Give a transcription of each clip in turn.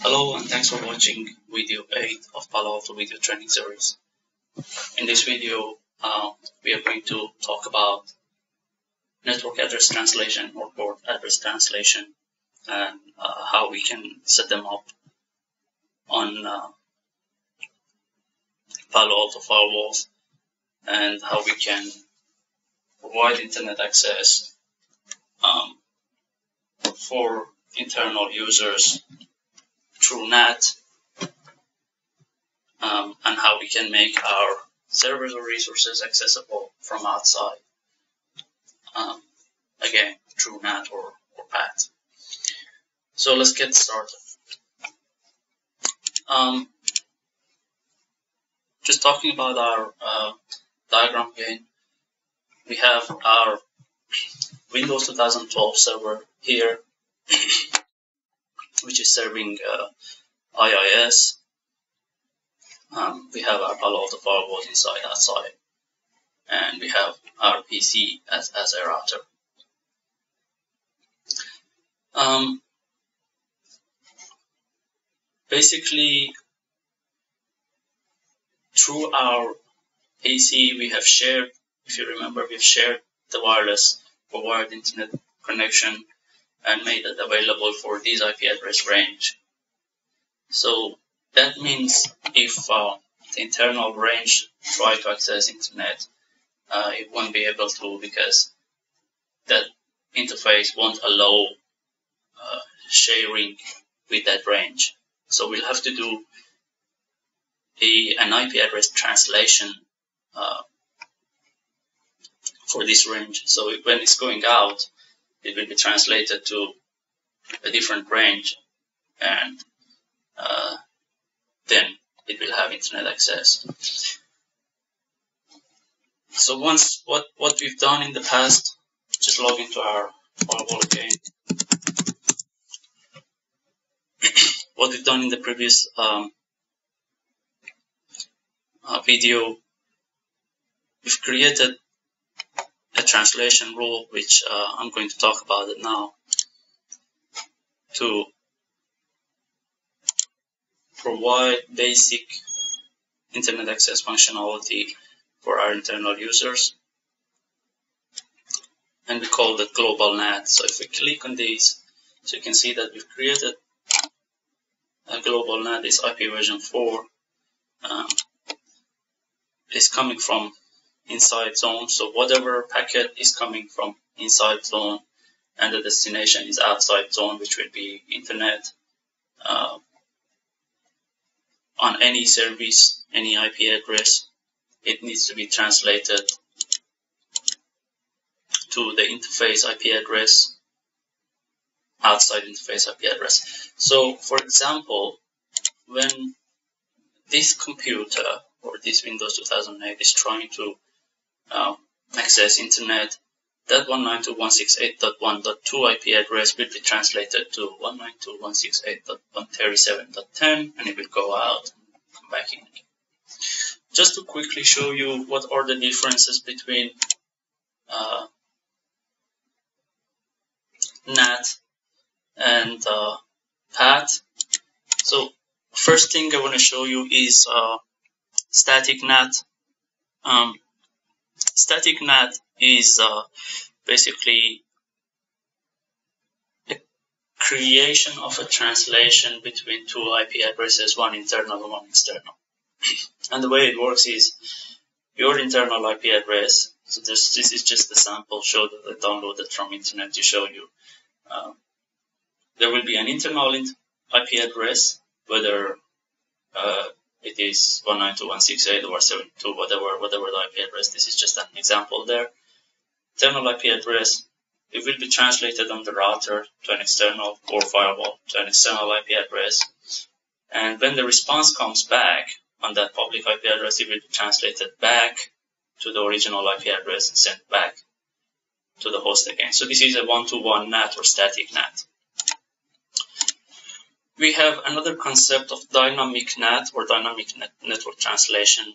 Hello and thanks for watching video 8 of Palo Alto video training series. In this video, uh, we are going to talk about network address translation or port address translation and uh, how we can set them up on uh, Palo Alto firewalls and how we can provide internet access um, for internal users through NAT um, and how we can make our servers or resources accessible from outside. Um, again, through NAT or, or PAT. So let's get started. Um, just talking about our uh, diagram again, we have our Windows 2012 server here which is serving uh, IIS. Um, we have our Palo Alto firewalls inside outside, and we have our PC as, as a router. Um, basically, through our PC, we have shared, if you remember, we've shared the wireless or wired internet connection and made it available for this IP address range. So that means if uh, the internal range try to access internet, uh, it won't be able to because that interface won't allow uh, sharing with that range. So we'll have to do a, an IP address translation uh, for this range. So when it's going out, it will be translated to a different range and uh, then it will have internet access. So once what, what we've done in the past, just log into our firewall again. what we've done in the previous um, uh, video, we've created a translation rule, which uh, I'm going to talk about it now, to provide basic internet access functionality for our internal users. And we call that global NAT. So if we click on these, so you can see that we've created a global NAT, this IP version 4. Um, is coming from inside zone. So whatever packet is coming from inside zone and the destination is outside zone, which will be internet uh, on any service, any IP address, it needs to be translated to the interface IP address, outside interface IP address. So for example, when this computer or this Windows 2008 is trying to uh, access internet, that 192.168.1.2 IP address will be translated to 192.168.137.10 and it will go out and come back in. Just to quickly show you what are the differences between uh, NAT and uh, PAT. So first thing I want to show you is uh, static NAT. Um, static NAT is uh, basically a creation of a translation between two IP addresses, one internal and one external. and the way it works is your internal IP address. So this, this is just a sample show that I downloaded from internet to show you. Um, there will be an internal IP address, whether uh, it is 192.168 or 72, whatever, whatever the IP address. This is just an example there. Internal IP address, it will be translated on the router to an external or firewall to an external IP address. And when the response comes back on that public IP address, it will be translated back to the original IP address and sent back to the host again. So this is a one-to-one -one NAT or static NAT we have another concept of dynamic NAT or dynamic net network translation.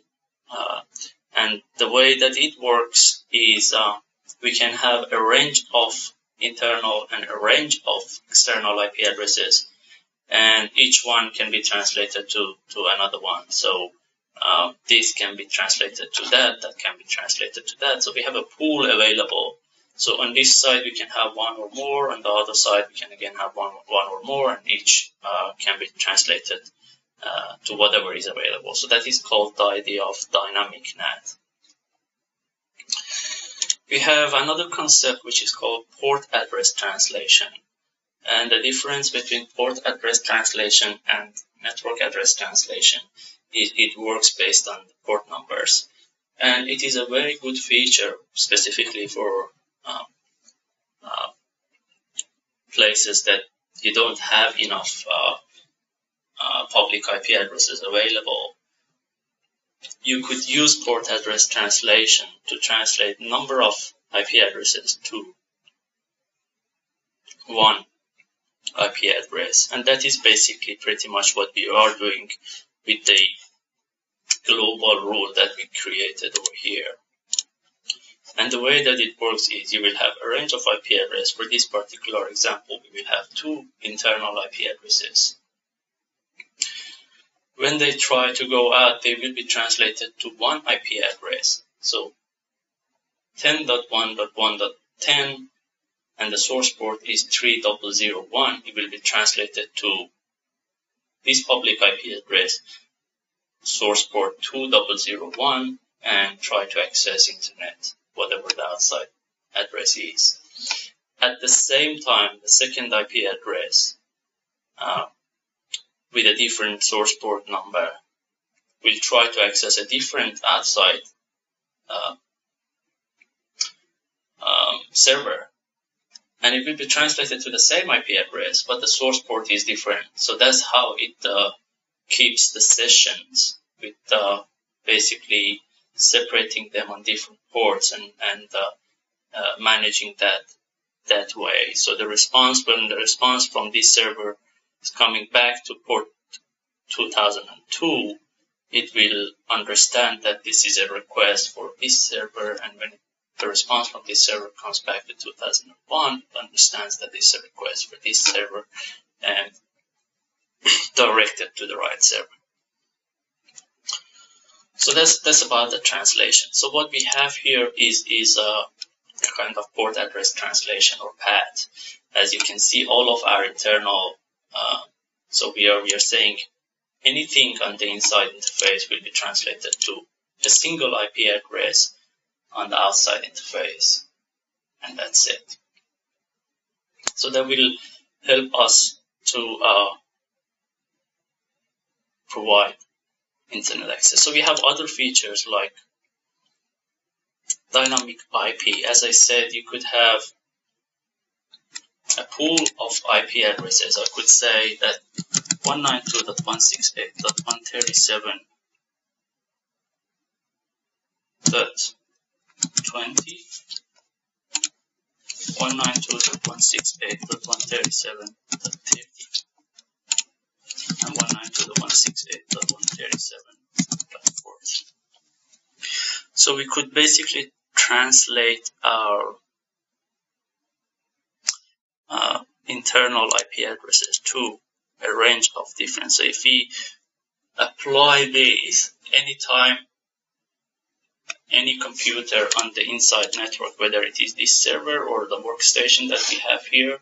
Uh, and the way that it works is uh, we can have a range of internal and a range of external IP addresses. and each one can be translated to, to another one. So uh, this can be translated to that, that can be translated to that. So we have a pool available. So on this side we can have one or more, on the other side we can again have one, one or more, and each uh, can be translated uh, to whatever is available. So that is called the idea of dynamic NAT. We have another concept which is called port address translation. And the difference between port address translation and network address translation is it works based on port numbers. And it is a very good feature specifically for uh, uh, places that you don't have enough uh, uh public IP addresses available. You could use port address translation to translate number of IP addresses to one IP address. And that is basically pretty much what we are doing with the global rule that we created over here. And the way that it works is you will have a range of IP address. For this particular example, we will have two internal IP addresses. When they try to go out, they will be translated to one IP address. So 10.1.1.10 and the source port is 3001, it will be translated to this public IP address, source port 2001, and try to access internet, whatever the outside address is. At the same time, the second IP address uh, with a different source port number will try to access a different outside uh, um, server and it will be translated to the same IP address, but the source port is different. So that's how it uh, keeps the sessions with uh, basically separating them on different ports and, and uh, uh managing that that way. So the response when the response from this server is coming back to port 2002, it will understand that this is a request for this server, and when the response from this server comes back to 2001, understands that this is a request for this server and directed to the right server. So that's that's about the translation. So what we have here is is a, kind of port address translation or PAT. As you can see, all of our internal. Uh, so we are we are saying anything on the inside interface will be translated to a single IP address on the outside interface. And that's it. So that will help us to uh, provide internet access. So we have other features like dynamic IP. As I said, you could have a pool of IP addresses. I could say that 192.168.137 20 192.168.137.30 and 192.168.137.40. So we could basically translate our uh, internal IP addresses to a range of different. So if we apply these anytime any computer on the inside network, whether it is this server or the workstation that we have here,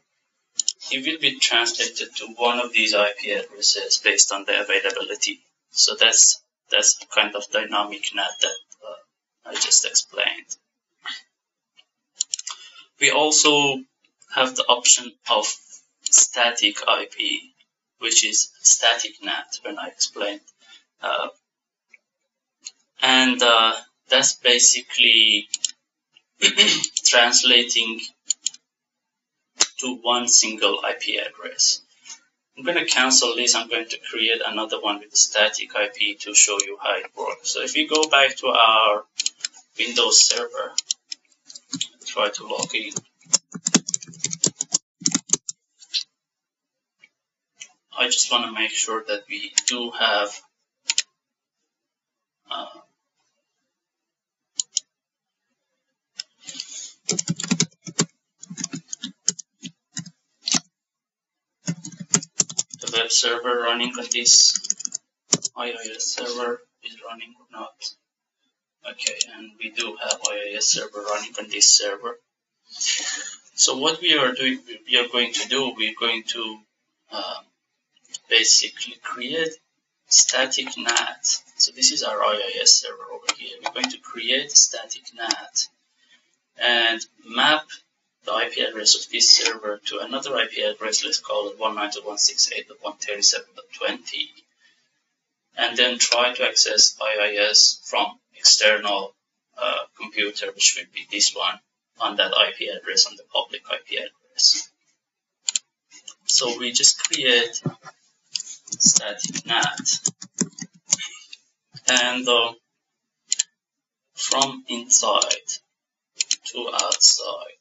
it will be translated to one of these IP addresses based on the availability. So that's that's kind of dynamic NAT that uh, I just explained. We also have the option of static IP, which is static NAT when I explained. Uh, and uh, that's basically translating to one single IP address. I'm going to cancel this. I'm going to create another one with static IP to show you how it works. So if we go back to our Windows server, try to log in. I just want to make sure that we do have uh, web server running on this IIS server is running or not. Okay, and we do have IIS server running on this server. So what we are doing, we are going to do, we're going to uh, basically create static NAT. So this is our IIS server over here. We're going to create static NAT and map the IP address of this server to another IP address, let's call it 192.168.137.20, and then try to access IIS from external uh, computer, which would be this one, on that IP address, on the public IP address. So we just create static NAT, and uh, from inside to outside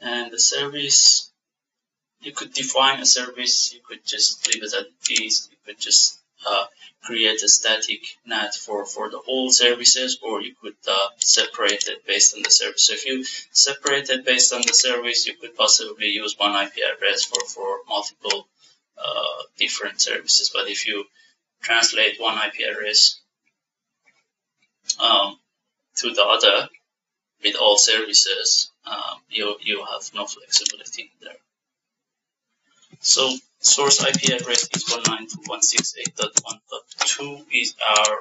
and the service you could define a service you could just leave it at this you could just uh, create a static NAT for, for the whole services or you could uh, separate it based on the service. So if you separate it based on the service, you could possibly use one IP address for, for multiple uh, different services. But if you translate one IP address um, to the other, with all services, um, you, you have no flexibility there. So source IP address is 192.168.1.2 is our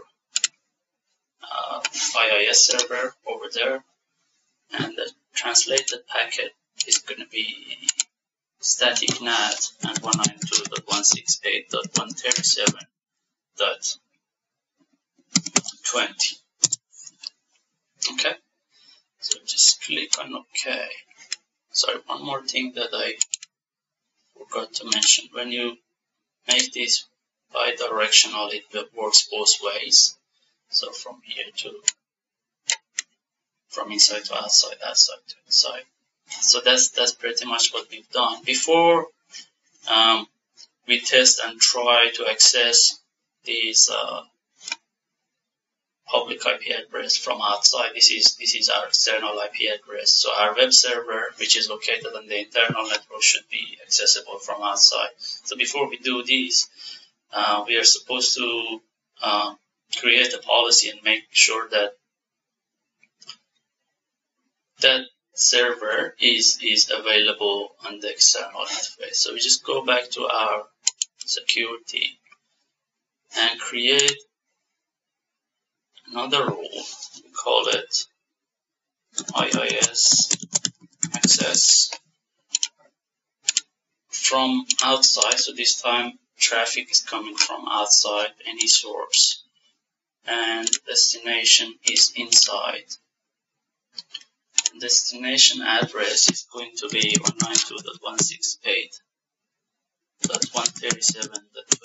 uh, IIS server over there. And the translated packet is going to be static NAT and 192.168.137.20. Okay. So just click on OK. Sorry, one more thing that I forgot to mention. When you make this bidirectional, it works both ways. So from here to, from inside to outside, outside to inside. So that's, that's pretty much what we've done. Before um, we test and try to access these uh, public IP address from outside. This is this is our external IP address. So our web server, which is located on the internal network, should be accessible from outside. So before we do this, uh, we are supposed to uh, create a policy and make sure that that server is is available on the external interface. So we just go back to our security and create another rule. We call it IIS access from outside. So this time traffic is coming from outside any source and destination is inside. Destination address is going to be 192.168.137.20.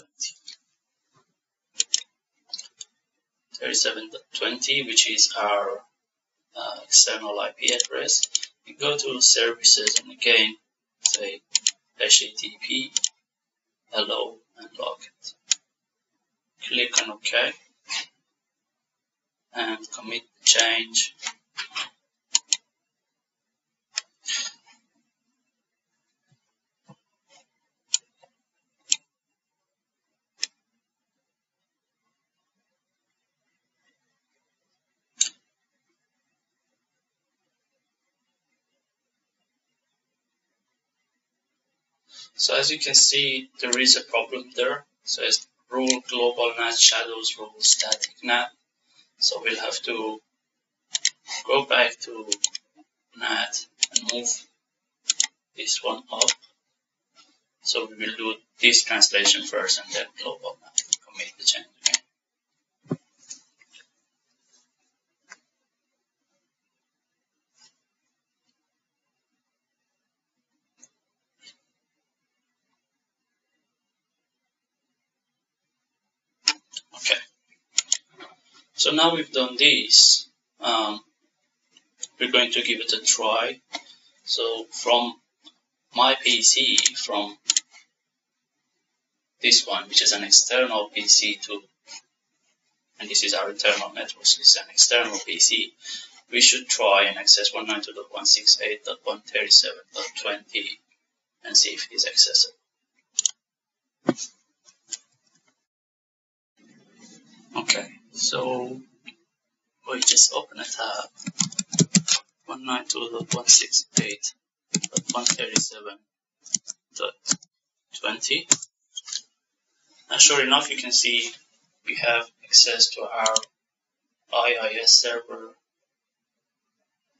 37.20, which is our uh, external IP address. You go to services and again say HTTP hello and log it. Click on OK and commit the change So as you can see, there is a problem there. So it's rule global NAT shadows rule static NAT. So we'll have to go back to NAT and move this one up. So we will do this translation first and then global So now we've done this, um, we're going to give it a try. So from my PC, from this one, which is an external PC to, and this is our internal network, so it's an external PC, we should try and access 192.168.137.20 and see if it is accessible. Okay. So we just open a tab 192.168.137.20 and sure enough you can see we have access to our IIS server.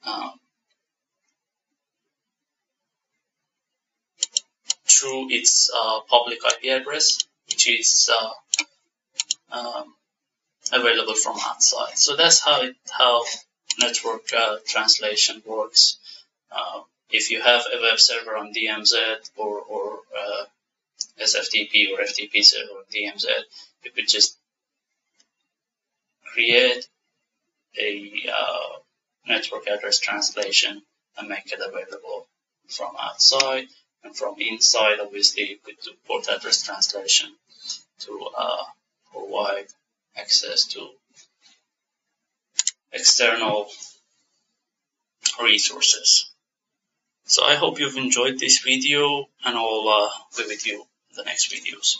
Um, through its uh, public IP address, which is uh, um, available from outside. So that's how it, how network uh, translation works. Uh, if you have a web server on DMZ or, or uh, SFTP or FTP server on DMZ, you could just create a uh, network address translation and make it available from outside and from inside obviously you could do port address translation to uh, provide access to external resources. So I hope you've enjoyed this video and I'll uh, be with you in the next videos.